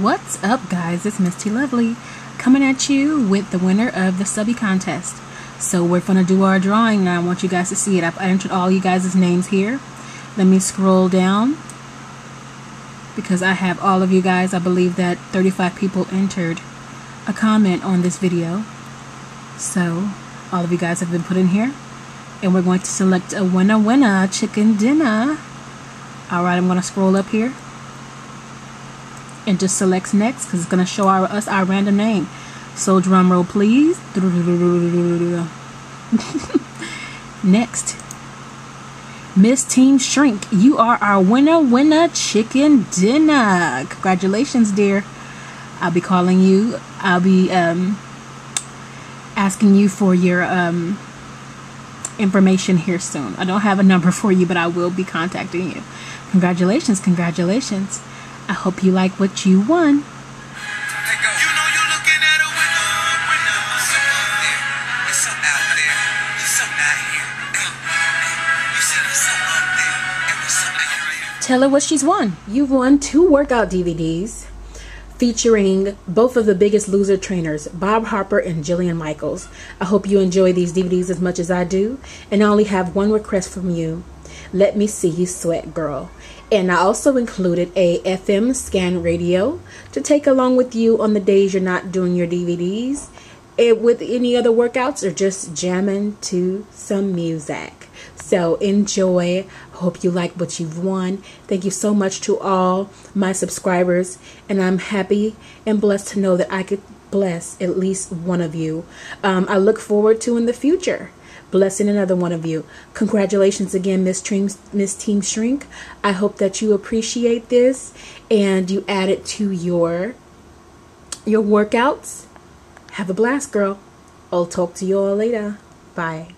What's up, guys? It's Misty Lovely coming at you with the winner of the subby contest. So we're gonna do our drawing now. I want you guys to see it. I've entered all you guys' names here. Let me scroll down because I have all of you guys. I believe that 35 people entered a comment on this video. So all of you guys have been put in here. And we're going to select a winner winner chicken dinner. Alright, I'm gonna scroll up here and just select next because it's going to show our, us our random name. So drum roll please. next. Miss Team Shrink, you are our winner, winner chicken dinner. Congratulations, dear. I'll be calling you. I'll be um, asking you for your um, information here soon. I don't have a number for you, but I will be contacting you. Congratulations, congratulations. I hope you like what you won. Tell her what she's won. You've won two workout DVDs featuring both of the biggest loser trainers, Bob Harper and Jillian Michaels. I hope you enjoy these DVDs as much as I do. And I only have one request from you. Let me see you sweat, girl. And I also included a FM scan radio to take along with you on the days you're not doing your DVDs it, with any other workouts or just jamming to some music. So enjoy. Hope you like what you've won. Thank you so much to all my subscribers. And I'm happy and blessed to know that I could bless at least one of you. Um, I look forward to in the future blessing another one of you. Congratulations again, Miss Team, Miss Team Shrink. I hope that you appreciate this and you add it to your your workouts. Have a blast, girl. I'll talk to you all later. Bye.